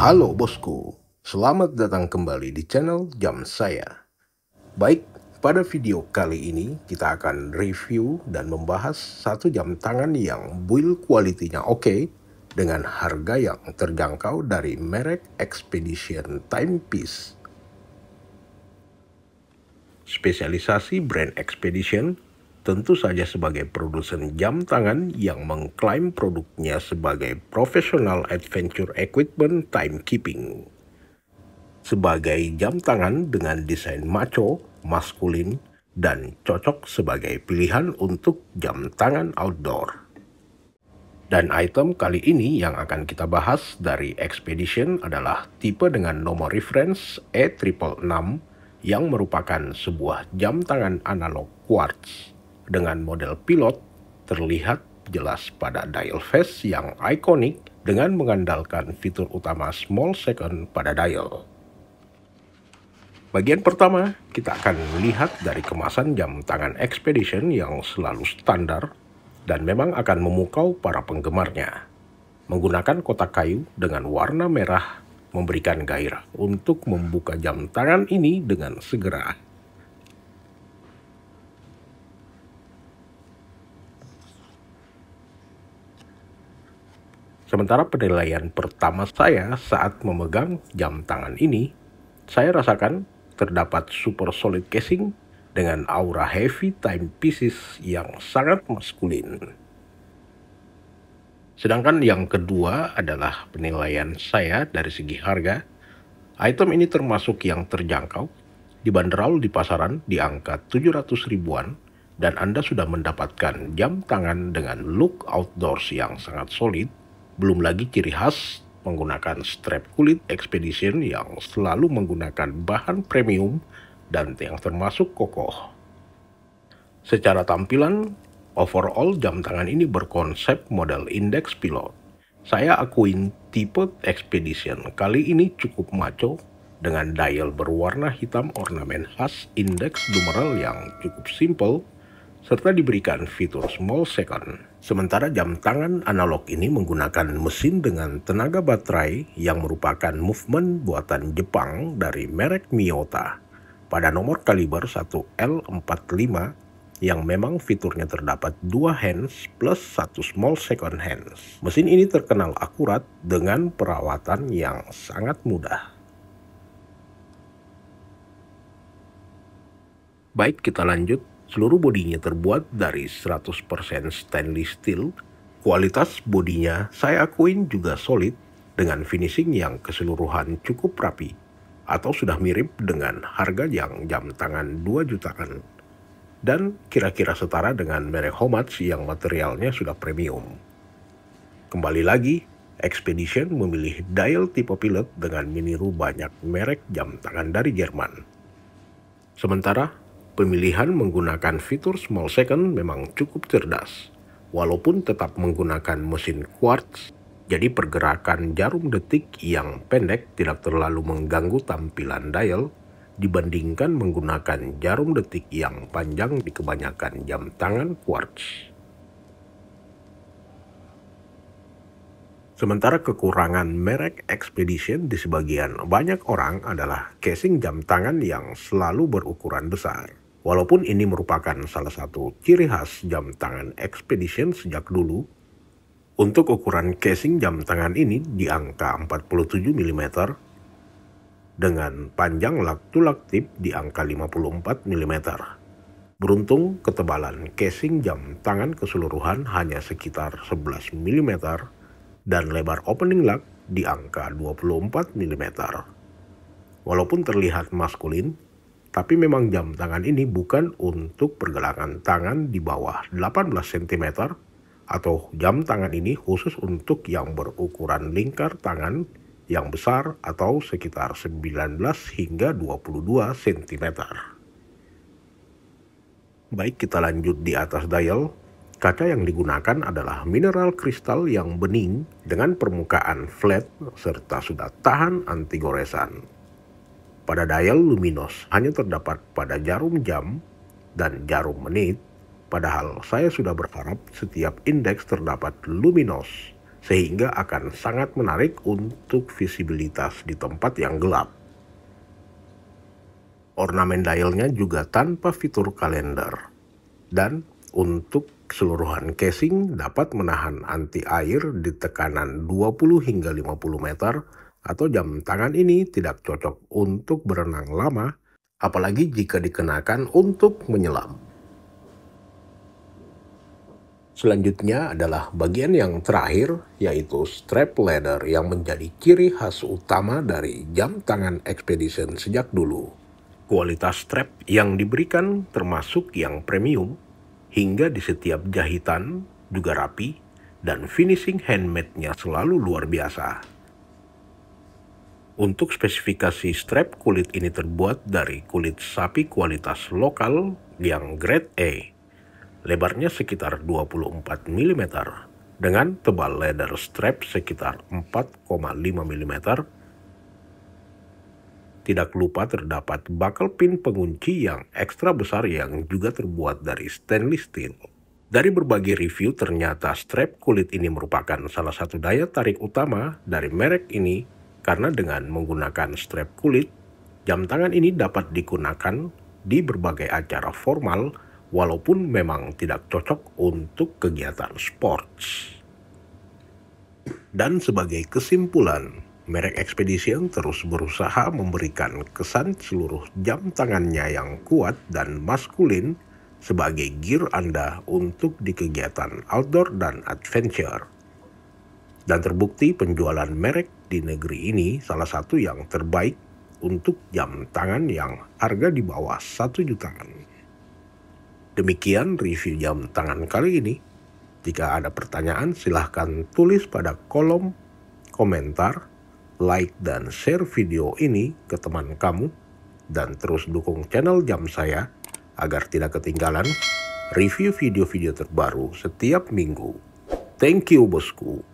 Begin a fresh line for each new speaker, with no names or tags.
Halo bosku, selamat datang kembali di channel Jam Saya. Baik, pada video kali ini kita akan review dan membahas satu jam tangan yang build quality-nya oke okay, dengan harga yang terjangkau dari merek Expedition Timepiece. Spesialisasi brand Expedition tentu saja sebagai produsen jam tangan yang mengklaim produknya sebagai professional adventure equipment timekeeping. Sebagai jam tangan dengan desain macho, maskulin, dan cocok sebagai pilihan untuk jam tangan outdoor. Dan item kali ini yang akan kita bahas dari Expedition adalah tipe dengan nomor reference E666 yang merupakan sebuah jam tangan analog quartz dengan model pilot terlihat jelas pada dial face yang ikonik dengan mengandalkan fitur utama small second pada dial. Bagian pertama, kita akan melihat dari kemasan jam tangan Expedition yang selalu standar dan memang akan memukau para penggemarnya. Menggunakan kotak kayu dengan warna merah memberikan gairah untuk membuka jam tangan ini dengan segera. Sementara penilaian pertama saya saat memegang jam tangan ini, saya rasakan terdapat super solid casing dengan aura heavy time pieces yang sangat maskulin. Sedangkan yang kedua adalah penilaian saya dari segi harga. Item ini termasuk yang terjangkau, dibanderol di pasaran di angka 700 ribuan, dan Anda sudah mendapatkan jam tangan dengan look outdoors yang sangat solid, belum lagi ciri khas menggunakan strap kulit Expedition yang selalu menggunakan bahan premium dan yang termasuk kokoh. Secara tampilan, overall jam tangan ini berkonsep model index pilot. Saya akuin tipe Expedition kali ini cukup maco dengan dial berwarna hitam ornamen khas index numeral yang cukup simple serta diberikan fitur small second. Sementara jam tangan analog ini menggunakan mesin dengan tenaga baterai yang merupakan movement buatan Jepang dari merek Miyota pada nomor kaliber 1L45 yang memang fiturnya terdapat dua hands plus satu small second hands. Mesin ini terkenal akurat dengan perawatan yang sangat mudah. Baik, kita lanjut Seluruh bodinya terbuat dari 100% stainless steel. Kualitas bodinya saya akuin juga solid dengan finishing yang keseluruhan cukup rapi atau sudah mirip dengan harga yang jam tangan 2 jutaan dan kira-kira setara dengan merek Homats yang materialnya sudah premium. Kembali lagi, Expedition memilih dial tipe pilot dengan meniru banyak merek jam tangan dari Jerman. Sementara Pemilihan menggunakan fitur small second memang cukup cerdas, walaupun tetap menggunakan mesin quartz, jadi pergerakan jarum detik yang pendek tidak terlalu mengganggu tampilan dial dibandingkan menggunakan jarum detik yang panjang di kebanyakan jam tangan quartz. Sementara kekurangan merek Expedition di sebagian banyak orang adalah casing jam tangan yang selalu berukuran besar. Walaupun ini merupakan salah satu ciri khas jam tangan Expedition sejak dulu, untuk ukuran casing jam tangan ini di angka 47 mm dengan panjang lak-tulak tip di angka 54 mm. Beruntung ketebalan casing jam tangan keseluruhan hanya sekitar 11 mm dan lebar opening lock di angka 24 mm. Walaupun terlihat maskulin, tapi memang jam tangan ini bukan untuk pergelangan tangan di bawah 18 cm atau jam tangan ini khusus untuk yang berukuran lingkar tangan yang besar atau sekitar 19 hingga 22 cm. Baik kita lanjut di atas dial, kaca yang digunakan adalah mineral kristal yang bening dengan permukaan flat serta sudah tahan anti goresan. Pada dial luminos hanya terdapat pada jarum jam dan jarum menit, padahal saya sudah berharap setiap indeks terdapat luminos sehingga akan sangat menarik untuk visibilitas di tempat yang gelap. Ornamen dialnya juga tanpa fitur kalender. Dan untuk keseluruhan casing dapat menahan anti air di tekanan 20 hingga 50 meter atau jam tangan ini tidak cocok untuk berenang lama, apalagi jika dikenakan untuk menyelam. Selanjutnya adalah bagian yang terakhir, yaitu strap leather yang menjadi ciri khas utama dari jam tangan Expedition sejak dulu. Kualitas strap yang diberikan termasuk yang premium, hingga di setiap jahitan juga rapi, dan finishing handmade-nya selalu luar biasa. Untuk spesifikasi strap, kulit ini terbuat dari kulit sapi kualitas lokal yang grade A lebarnya sekitar 24 mm, dengan tebal leather strap sekitar 4,5 mm. Tidak lupa terdapat buckle pin pengunci yang ekstra besar yang juga terbuat dari stainless steel. Dari berbagai review ternyata strap kulit ini merupakan salah satu daya tarik utama dari merek ini karena dengan menggunakan strap kulit, jam tangan ini dapat digunakan di berbagai acara formal walaupun memang tidak cocok untuk kegiatan sports. Dan sebagai kesimpulan, merek Expedition terus berusaha memberikan kesan seluruh jam tangannya yang kuat dan maskulin sebagai gear Anda untuk di kegiatan outdoor dan adventure. Dan terbukti penjualan merek di negeri ini salah satu yang terbaik untuk jam tangan yang harga di bawah 1 jutaan. Demikian review jam tangan kali ini. Jika ada pertanyaan, silahkan tulis pada kolom komentar, like, dan share video ini ke teman kamu, dan terus dukung channel jam saya agar tidak ketinggalan review video-video terbaru setiap minggu. Thank you, bosku.